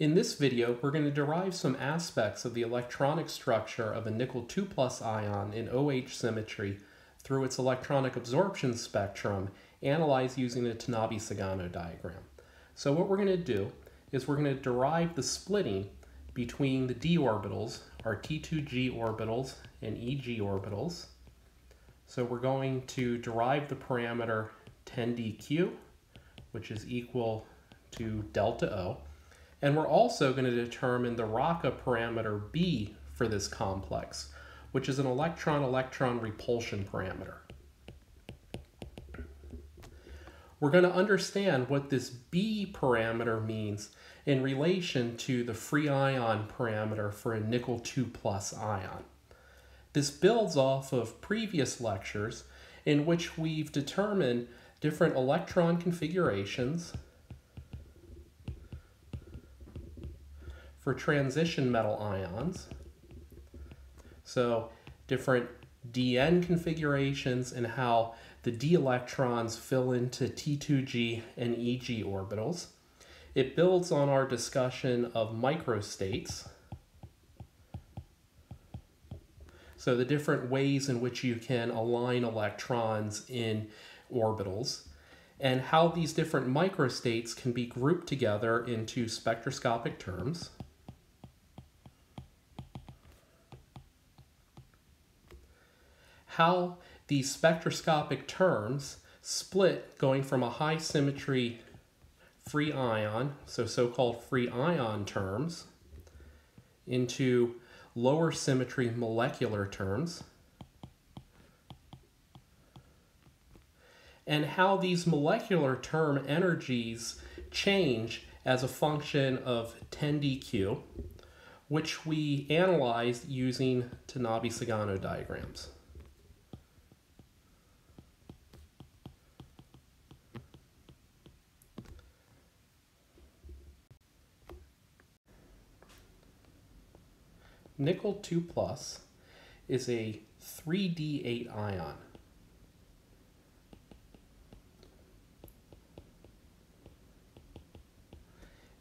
In this video, we're going to derive some aspects of the electronic structure of a nickel 2 plus ion in OH symmetry through its electronic absorption spectrum analyzed using the Tanabe-Sugano diagram. So what we're going to do is we're going to derive the splitting between the d orbitals, our T2g orbitals and EG orbitals. So we're going to derive the parameter 10dq, which is equal to delta O. And we're also going to determine the Racah parameter B for this complex, which is an electron-electron repulsion parameter. We're going to understand what this B parameter means in relation to the free ion parameter for a nickel 2 plus ion. This builds off of previous lectures in which we've determined different electron configurations for transition metal ions. So different DN configurations and how the d electrons fill into T2G and EG orbitals. It builds on our discussion of microstates. So the different ways in which you can align electrons in orbitals and how these different microstates can be grouped together into spectroscopic terms. How these spectroscopic terms split going from a high symmetry free ion, so so-called free ion terms, into lower symmetry molecular terms, and how these molecular term energies change as a function of 10dq, which we analyzed using Tanabe-Sugano diagrams. Nickel 2 plus is a 3D8 ion.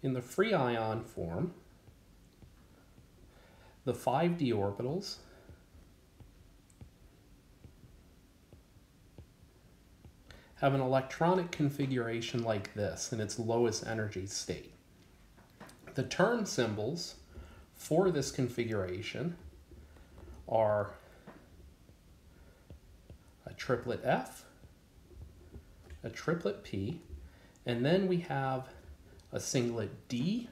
In the free ion form, the 5d orbitals have an electronic configuration like this in its lowest energy state. The term symbols for this configuration are a triplet F, a triplet P, and then we have a singlet D,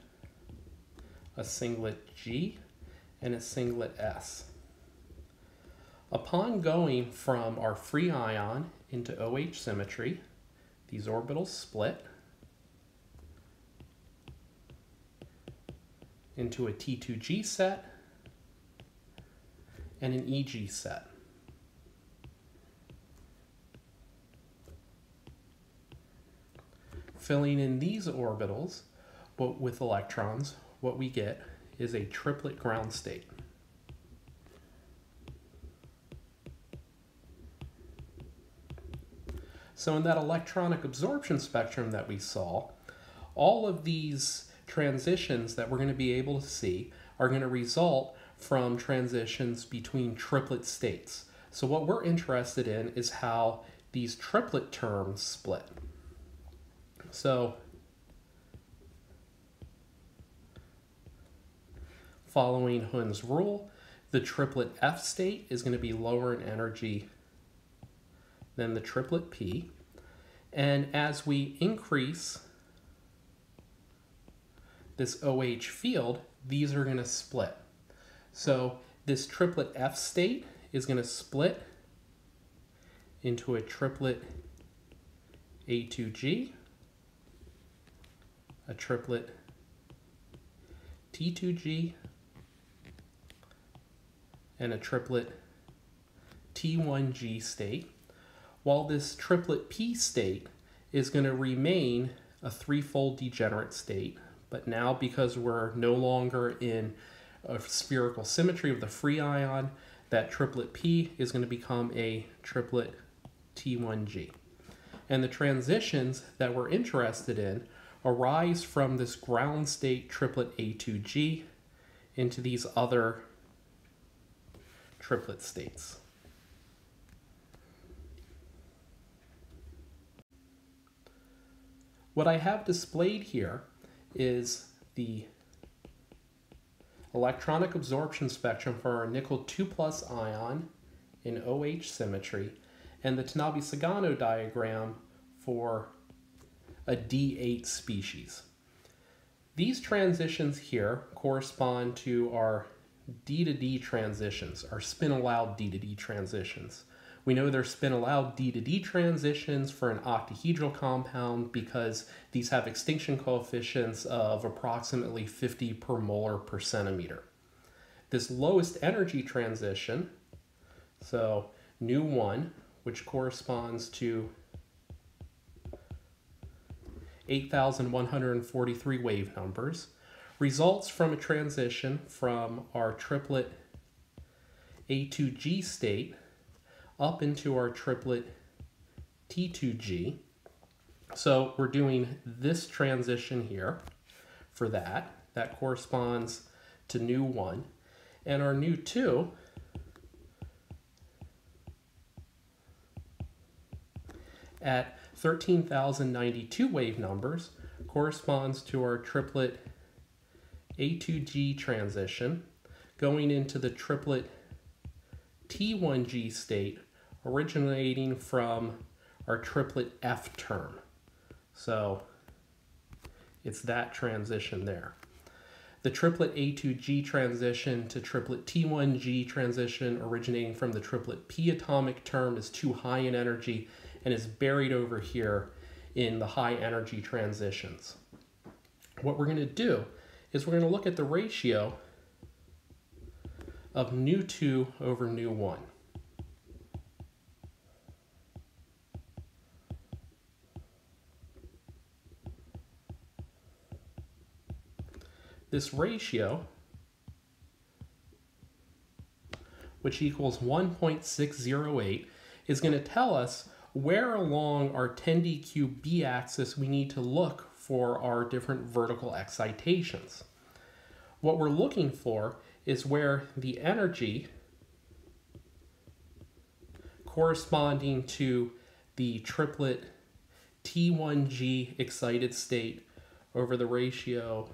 a singlet G, and a singlet S. Upon going from our free ion into OH symmetry, these orbitals split into a T2G set and an EG set. Filling in these orbitals but with electrons, what we get is a triplet ground state. So in that electronic absorption spectrum that we saw, all of these transitions that we're going to be able to see are going to result from transitions between triplet states. So what we're interested in is how these triplet terms split. So following Hund's rule, the triplet F state is going to be lower in energy than the triplet P. And as we increase this OH field, these are going to split. So this triplet F state is going to split into a triplet A2G, a triplet T2G, and a triplet T1G state, while this triplet P state is going to remain a threefold degenerate state but now because we're no longer in a spherical symmetry of the free ion, that triplet P is going to become a triplet T1G. And the transitions that we're interested in arise from this ground state triplet A2G into these other triplet states. What I have displayed here is the electronic absorption spectrum for our nickel 2 plus ion in OH symmetry and the Tanabe-Sugano diagram for a D8 species. These transitions here correspond to our D to D transitions, our spin allowed D to D transitions. We know there's spin allowed D to D transitions for an octahedral compound because these have extinction coefficients of approximately 50 per molar per centimeter. This lowest energy transition, so nu 1, which corresponds to 8,143 wave numbers, results from a transition from our triplet A2G state up into our triplet T2G. So we're doing this transition here for that. That corresponds to nu 1. And our nu 2 at 13,092 wave numbers corresponds to our triplet A2G transition going into the triplet T1G state originating from our triplet F term. So it's that transition there. The triplet A2G transition to triplet T1G transition originating from the triplet P atomic term is too high in energy and is buried over here in the high energy transitions. What we're going to do is we're going to look at the ratio of nu2 over nu1. This ratio, which equals 1.608, is going to tell us where along our 10DQ B axis we need to look for our different vertical excitations. What we're looking for is where the energy corresponding to the triplet T1G excited state over the ratio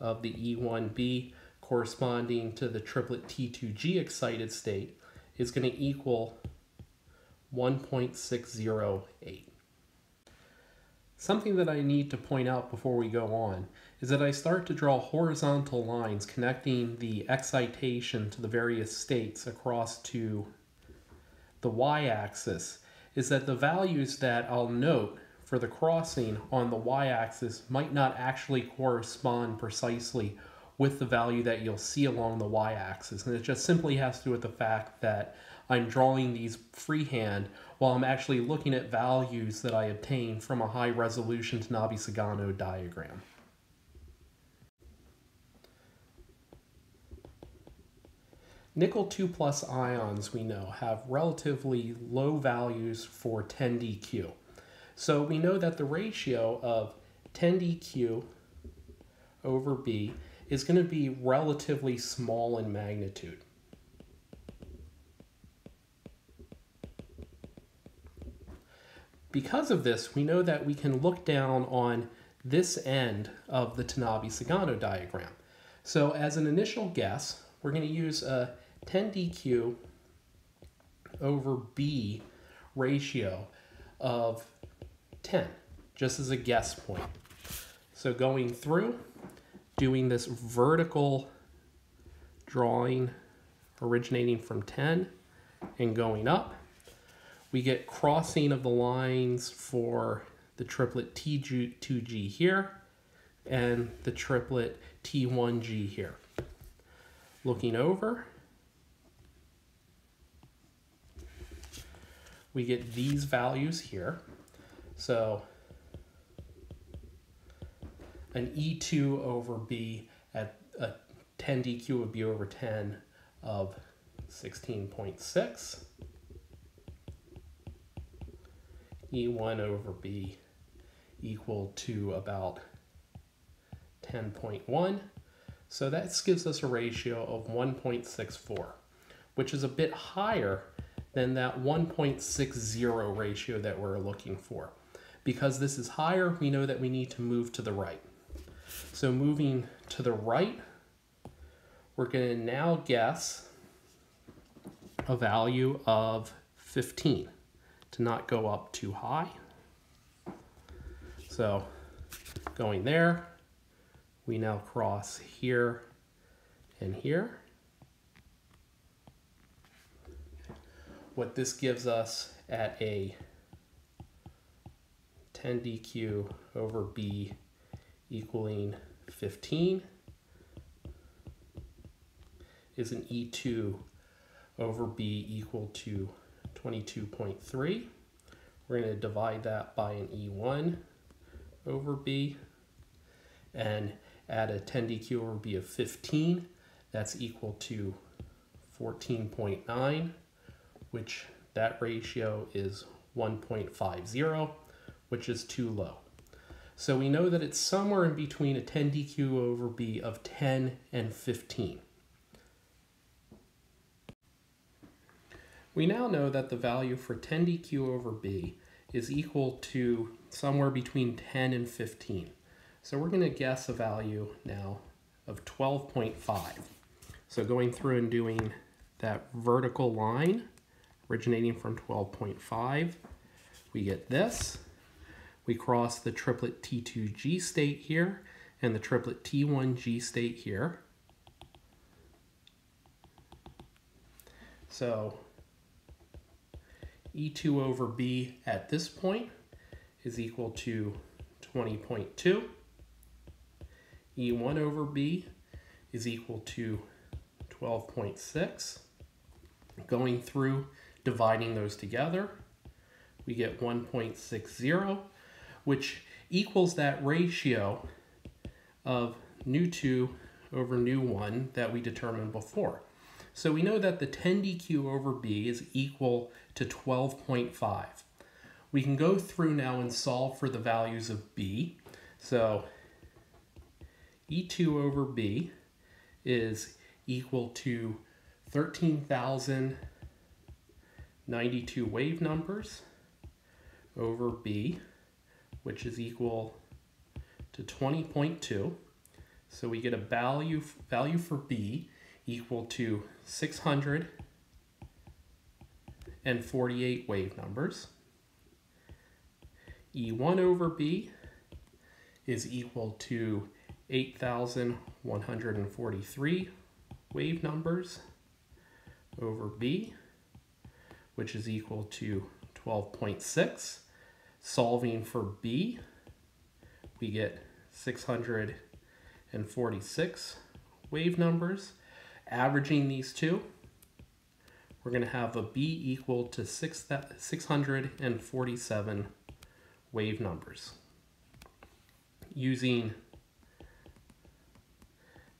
of the E1B corresponding to the triplet T2G excited state is going to equal 1.608. Something that I need to point out before we go on is that I start to draw horizontal lines connecting the excitation to the various states across to the y-axis is that the values that I'll note for the crossing on the y-axis might not actually correspond precisely with the value that you'll see along the y-axis. And it just simply has to do with the fact that I'm drawing these freehand while I'm actually looking at values that I obtain from a high resolution Tanabe-Sugano diagram. Nickel 2 plus ions, we know, have relatively low values for 10dq. So we know that the ratio of 10dq over B is going to be relatively small in magnitude. Because of this, we know that we can look down on this end of the Tanabe-Sugano diagram. So as an initial guess, we're going to use a 10dq over b ratio of 10, just as a guess point. So going through, doing this vertical drawing originating from 10 and going up, we get crossing of the lines for the triplet T2G here and the triplet T1G here. Looking over, we get these values here. So an E2 over B at a 10 DQ would be over 10 of 16.6. E1 over B equal to about 10.1. So that gives us a ratio of 1.64, which is a bit higher than that 1.60 ratio that we're looking for. Because this is higher, we know that we need to move to the right. So moving to the right, we're going to now guess a value of 15 to not go up too high. So going there, we now cross here and here. What this gives us at a 10 dq over b equaling 15 is an E2 over B equal to 22.3. We're going to divide that by an E1 over B and add a 10 dq over B of 15. That's equal to 14.9, which that ratio is 1.50, which is too low. So we know that it's somewhere in between a 10 dq over B of 10 and 15. We now know that the value for 10 dq over b is equal to somewhere between 10 and 15. So we're going to guess a value now of 12.5. So going through and doing that vertical line originating from 12.5, we get this. We cross the triplet T2G state here and the triplet T1G state here. So E2 over B at this point is equal to 20.2. E1 over B is equal to 12.6. Going through, dividing those together, we get 1.60, which equals that ratio of nu 2 over nu 1 that we determined before. So we know that the 10 dq over b is equal to 12.5. We can go through now and solve for the values of b. So E2 over b is equal to 13,092 wave numbers over b, which is equal to 20.2. So we get a value, value for b equal to 648 wave numbers. E1 over B is equal to 8,143 wave numbers over B, which is equal to 12.6. Solving for B, we get 646 wave numbers averaging these two, we're going to have a B equal to 6, 647 wave numbers. Using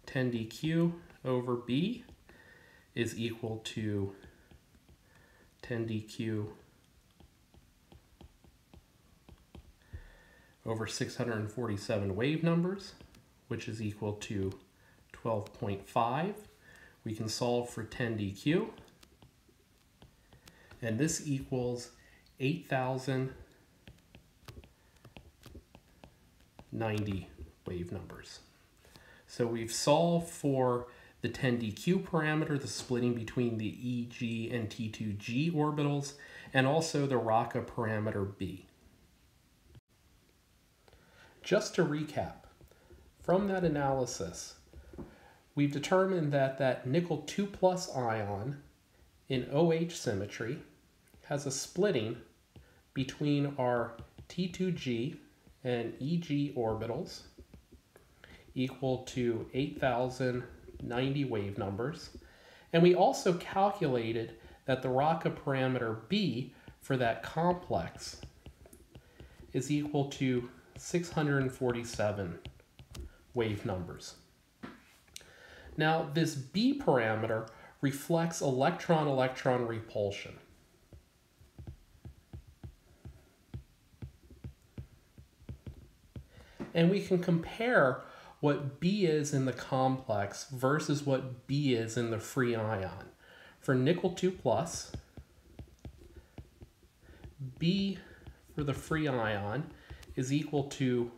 10 dq over B is equal to 10 over 647 wave numbers, which is equal to 12.5 we can solve for 10 dq. And this equals 8,090 wave numbers. So we've solved for the 10 dq parameter, the splitting between the EG and T2G orbitals, and also the Racah parameter B. Just to recap, from that analysis, we've determined that that nickel 2 plus ion in OH symmetry has a splitting between our T2G and EG orbitals equal to 8,090 wave numbers. And we also calculated that the Racah parameter B for that complex is equal to 647 wave numbers. Now, this B parameter reflects electron-electron repulsion. And we can compare what B is in the complex versus what B is in the free ion. For nickel 2 plus, B for the free ion is equal to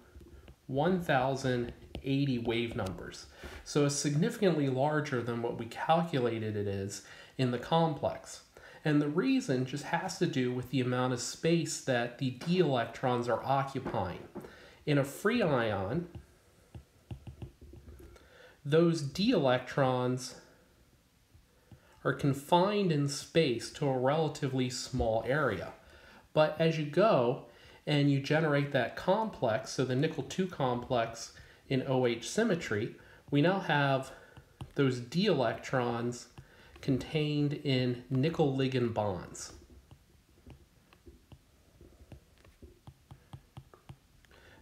1080 wave numbers. So it's significantly larger than what we calculated it is in the complex. And the reason just has to do with the amount of space that the d electrons are occupying. In a free ion, those d electrons are confined in space to a relatively small area. But as you go and you generate that complex, so the nickel 2 complex in OH symmetry, we now have those d electrons contained in nickel ligand bonds.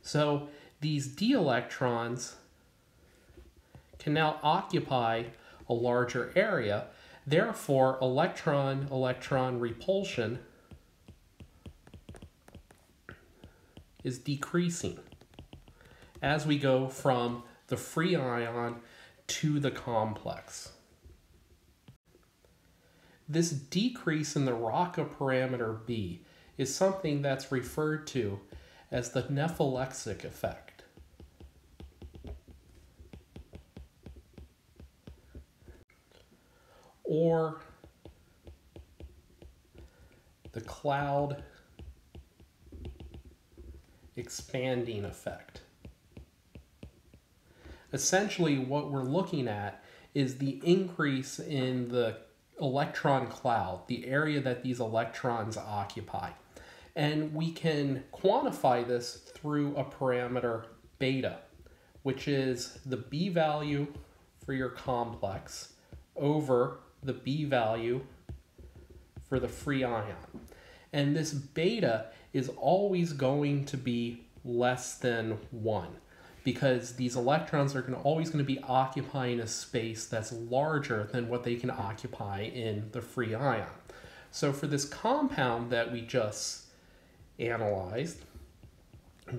So these d electrons can now occupy a larger area. Therefore, electron-electron repulsion is decreasing as we go from the free ion to the complex. This decrease in the Racah parameter B is something that's referred to as the Nephelauxetic effect. Or the cloud expanding effect. Essentially, what we're looking at is the increase in the electron cloud, the area that these electrons occupy. And we can quantify this through a parameter beta, which is the B value for your complex over the B value for the free ion. And this beta is always going to be less than 1 because these electrons are gonna, always going to be occupying a space that's larger than what they can occupy in the free ion. So for this compound that we just analyzed,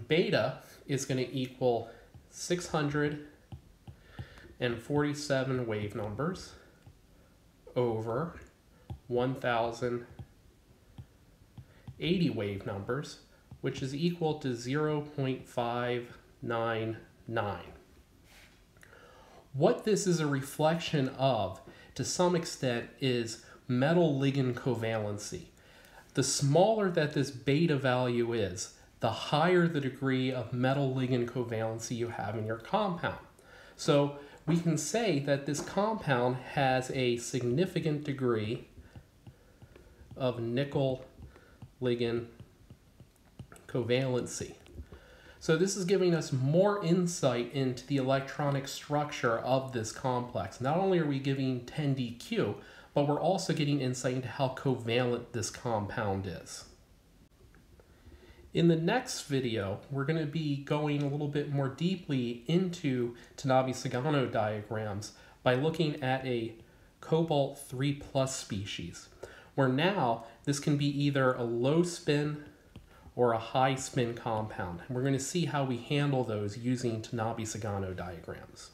beta is going to equal 647 wave numbers over 1080 wave numbers, which is equal to 0.5 nine, nine. What this is a reflection of, to some extent, is metal ligand covalency. The smaller that this beta value is, the higher the degree of metal ligand covalency you have in your compound. So we can say that this compound has a significant degree of nickel ligand covalency. So this is giving us more insight into the electronic structure of this complex. Not only are we giving 10DQ, but we're also getting insight into how covalent this compound is. In the next video, we're going to be going a little bit more deeply into Tanabe-Sugano diagrams by looking at a cobalt 3 plus species, where now this can be either a low spin or a high spin compound. And we're going to see how we handle those using Tanabe-Sugano diagrams.